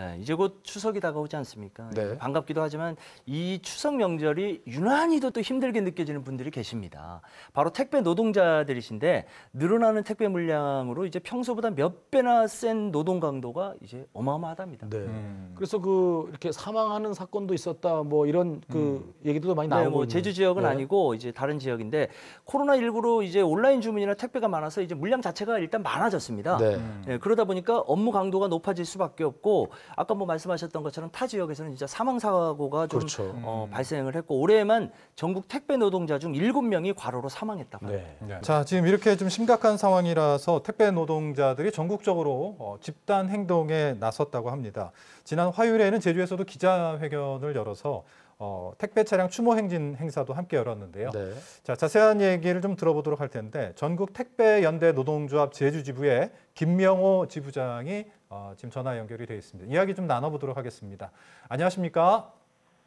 네, 이제 곧 추석이 다가오지 않습니까? 네. 반갑기도 하지만 이 추석 명절이 유난히도 또 힘들게 느껴지는 분들이 계십니다. 바로 택배 노동자들이신데 늘어나는 택배 물량으로 이제 평소보다 몇 배나 센 노동 강도가 이제 어마어마하답니다. 네. 음. 그래서 그 이렇게 사망하는 사건도 있었다 뭐 이런 그 얘기도 많이 나오고 네, 뭐 있는- 제주 지역은 네. 아니고 이제 다른 지역인데 코로나 19로 이제 온라인 주문이나 택배가 많아서 이제 물량 자체가 일단 많아졌습니다. 네. 음. 예, 그러다 보니까 업무 강도가 높아질 수밖에 없고 아까 뭐 말씀하셨던 것처럼 타 지역에서는 진짜 사망 사고가 좀 그렇죠. 어, 발생을 했고 올해에만 전국 택배 노동자 중 7명이 과로로 사망했다고 합니다. 네. 네. 자, 지금 이렇게 좀 심각한 상황이라서 택배 노동자들이 전국적으로 어, 집단 행동에 나섰다고 합니다. 지난 화요일에는 제주에서도 기자회견을 열어서 어, 택배 차량 추모 행진 행사도 함께 열었는데요. 네. 자, 자세한 얘기를 좀 들어보도록 할 텐데 전국 택배 연대 노동조합 제주 지부의 김명호 지부장이 어, 지금 전화 연결이 되어 있습니다. 이야기 좀 나눠보도록 하겠습니다. 안녕하십니까?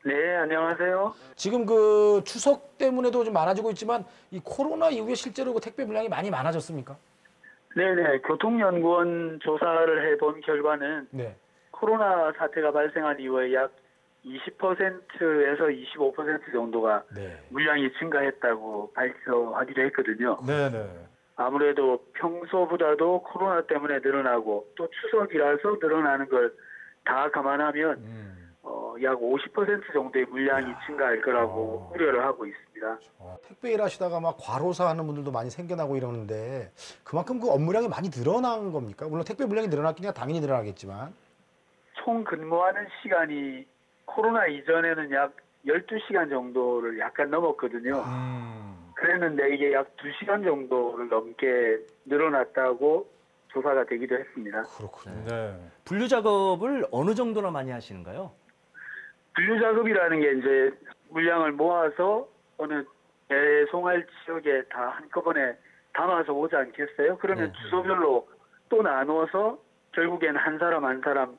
네, 안녕하세요. 지금 그 추석 때문에도 좀 많아지고 있지만 이 코로나 이후에 실제로 그 택배 물량이 많이 많아졌습니까? 네네, 교통연구원 조사를 해본 결과는 네. 코로나 사태가 발생한 이후에 약 20%에서 25% 정도가 네. 물량이 증가했다고 발표하기도 했거든요. 네네. 아무래도 평소보다도 코로나 때문에 늘어나고 또 추석이라서 늘어나는 걸 다 감안하면 음. 어, 약 50% 정도의 물량이 증가할 거라고 우려를 하고 있습니다. 택배 일하시다가 막 과로사 하는 분들도 많이 생겨나고 이러는데 그만큼 그 업무량이 많이 늘어난 겁니까? 물론 택배 물량이 늘어났긴 당연히 늘어나겠지만 총 근무하는 시간이 코로나 이전에는 약 12시간 정도를 약간 넘었거든요. 음. 그랬는데 이게 약 2시간 정도를 넘게 늘어났다고 조사가 되기도 했습니다. 그렇군요. 네. 분류 작업을 어느 정도나 많이 하시는가요? 분류 작업이라는 게 이제 물량을 모아서 어느 배송할 지역에 다 한꺼번에 담아서 오지 않겠어요? 그러면 네. 주소별로 또 나누어서 결국엔 한 사람 한 사람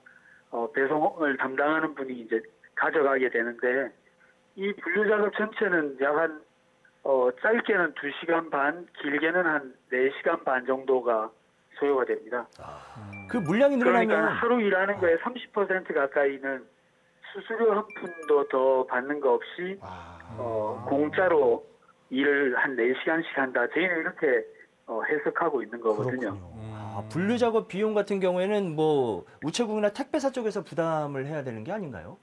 어, 배송을 담당하는 분이 이제 가져가게 되는데 이 분류 작업 전체는 약 한 어, 짧게는 2시간 반, 길게는 한 4시간 반 정도가 소요가 됩니다. 그 물량이 늘어나면 그러니까 하루 일하는 거에 30% 가까이는 수수료 한 푼도 더 받는 거 없이 아, 어, 공짜로 일을 한 4시간씩 한다. 저희는 이렇게 어, 해석하고 있는 거거든요. 아, 분류 작업 비용 같은 경우에는 뭐 우체국이나 택배사 쪽에서 부담을 해야 되는 게 아닌가요?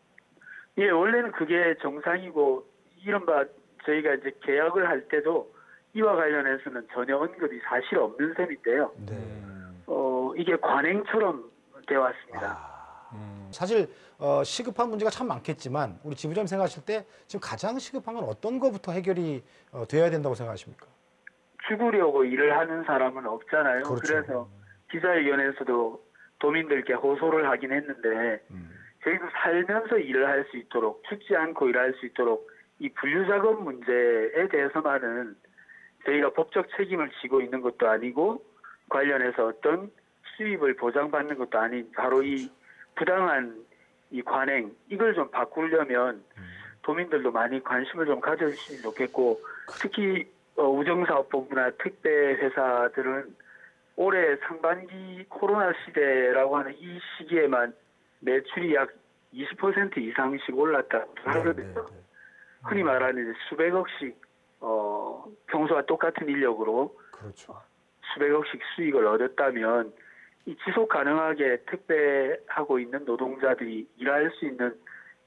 예, 원래는 그게 정상이고 이른바 저희가 이제 계약을 할 때도 이와 관련해서는 전혀 언급이 사실 없는 셈인데요. 네. 어, 이게 관행처럼 되어 왔습니다. 음. 사실 어, 시급한 문제가 참 많겠지만 우리 지부장님 생각하실 때 지금 가장 시급한 건 어떤 것부터 해결이 어, 돼야 된다고 생각하십니까? 죽으려고 일을 하는 사람은 없잖아요. 그렇죠. 그래서 기자회견에서도 도민들께 호소를 하긴 했는데 음. 저희도 살면서 일을 할 수 있도록 죽지 않고 일할 수 있도록 이 분류 작업 문제에 대해서만은 저희가 법적 책임을 지고 있는 것도 아니고 관련해서 어떤 수입을 보장받는 것도 아닌 바로 이 부당한 이 관행 이걸 좀 바꾸려면 도민들도 많이 관심을 좀 가져주시면 좋겠고 특히 어, 우정사업본부나 택배 회사들은 올해 상반기 코로나 시대라고 하는 이 시기에만 매출이 약 20% 이상씩 올랐다고 하거든요. 네, 흔히 말하는 수백억씩 어, 평소와 똑같은 인력으로 그렇죠. 수백억씩 수익을 얻었다면 이 지속 가능하게 택배하고 있는 노동자들이 일할 수 있는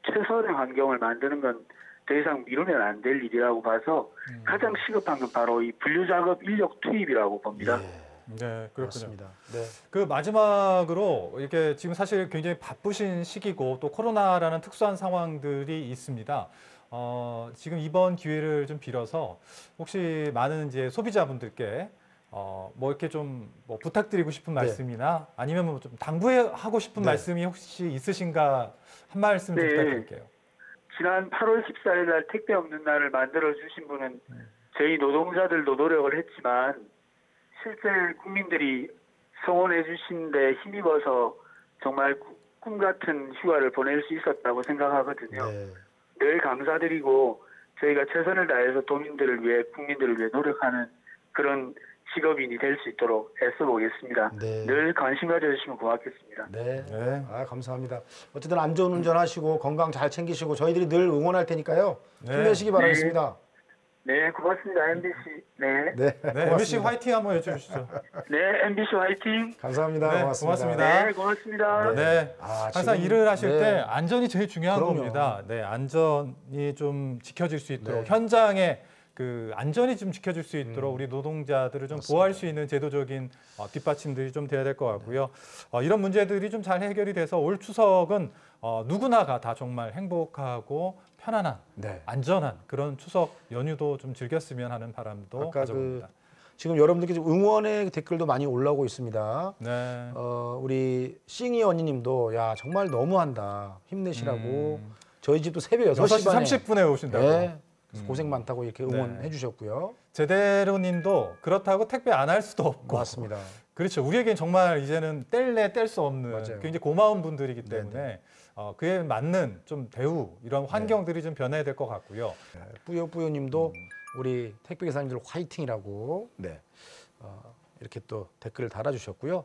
최선의 환경을 만드는 건 더 이상 미루면 안 될 일이라고 봐서 가장 시급한 건 바로 이 분류 작업 인력 투입이라고 봅니다. 예, 네, 그렇군요. 그렇습니다. 네. 그 마지막으로 이렇게 지금 사실 굉장히 바쁘신 시기고 또 코로나라는 특수한 상황들이 있습니다. 어, 지금 이번 기회를 좀 빌어서 혹시 많은 이제 소비자분들께 어, 뭐 이렇게 좀 뭐 부탁드리고 싶은 네. 말씀이나 아니면 뭐 좀 당부하고 싶은 네. 말씀이 혹시 있으신가 한 말씀 좀 네. 부탁드릴게요. 지난 8월 14일 날 택배 없는 날을 만들어 주신 분은 저희 노동자들도 노력을 했지만 실제 국민들이 성원해 주신 데 힘입어서 정말 구- 꿈 같은 휴가를 보낼 수 있었다고 생각하거든요. 네. 늘 감사드리고 저희가 최선을 다해서 도민들을 위해 국민들을 위해 노력하는 그런 직업인이 될 수 있도록 애써보겠습니다. 네. 늘 관심 가져주시면 고맙겠습니다. 네. 네. 아, 감사합니다. 어쨌든 안전 운전 하시고 건강 잘 챙기시고 저희들이 늘 응원할 테니까요. 네. 힘내시기 바라겠습니다. 네, 고맙습니다. MBC. 네, 네. 네, MBC. 화이팅 한번 해주시죠. 네, MBC 화이팅. 감사합니다. 네, 고맙습니다. 고맙습니다. 네, 고맙습니다. 네. 아, 항상 지금- 일을 하실 네. 때 안전이 제일 중요한 그럼요. 겁니다. 네, 안전이 좀 지켜질 수 있도록 네. 현장에 그 안전이 좀 지켜질 수 있도록 음. 우리 노동자들을 좀 보호할 수 있는 제도적인 어, 뒷받침들이 좀 돼야 될 것 같고요. 어, 이런 문제들이 좀 잘 해결이 돼서 올 추석은 어, 누구나가 다 정말 행복하고 편안한 네. 안전한 그런 추석 연휴도 좀 즐겼으면 하는 바람도 아까 가져봅니다. 지금 여러분들께 좀 응원의 댓글도 많이 올라오고 있습니다. 네. 어, 우리 싱이 언니님도 야 정말 너무한다 힘내시라고 음. 저희 집도 새벽 6시, 6시 반에 30분에 오신다고. 네, 음. 고생 많다고 이렇게 네. 응원해 주셨고요. 제대로님도 그렇다고 택배 안 할 수도 없고 고맙습니다. 그렇죠. 우리에겐 정말 이제는 뗄래 뗄 수 없는 맞아요. 굉장히 고마운 분들이기 네네. 때문에 어, 그에 맞는 좀 대우 이런 환경들이 좀 변해야 될 것 같고요. 뿌요뿌요님도 우리 택배 기사님들 화이팅이라고 네 어, 이렇게 또 댓글을 달아주셨고요.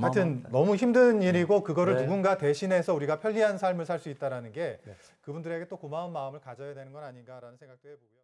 하여튼 너무 힘든 일이고 그거를 네. 누군가 대신해서 우리가 편리한 삶을 살 수 있다라는 게 네. 그분들에게 또 고마운 마음을 가져야 되는 건 아닌가라는 생각도 해보고요.